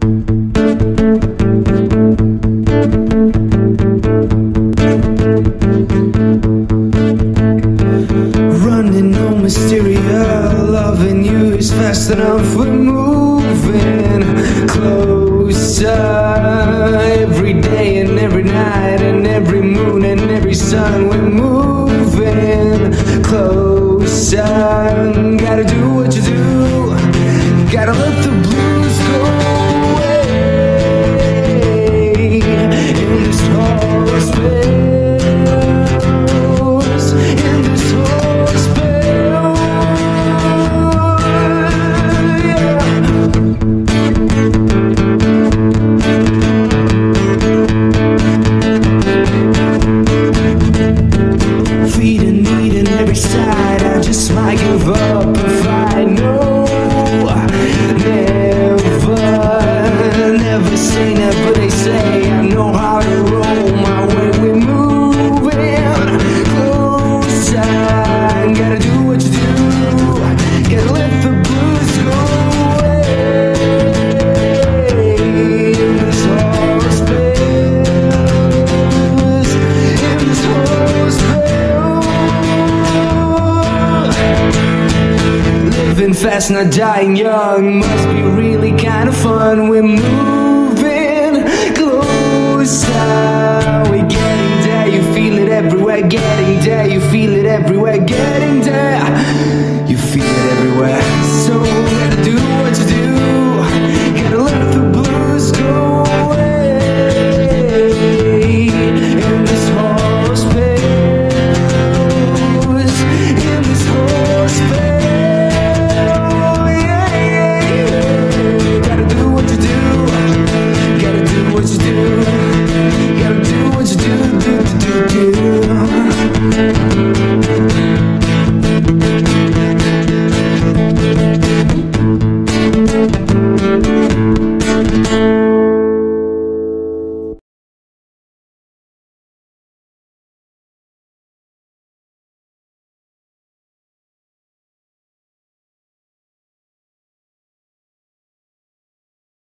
Running on Mysteria, loving you is fast enough. We're moving closer every day and every night and every moon and every sun. We're moving closer. Gotta do what you do. Never say never. They say I know how to roll my way. We're moving closer. Gotta do what you do. Gotta let the blues go away. In this hospital, in this hospital. Living fast, not dying young, must be real. getting down.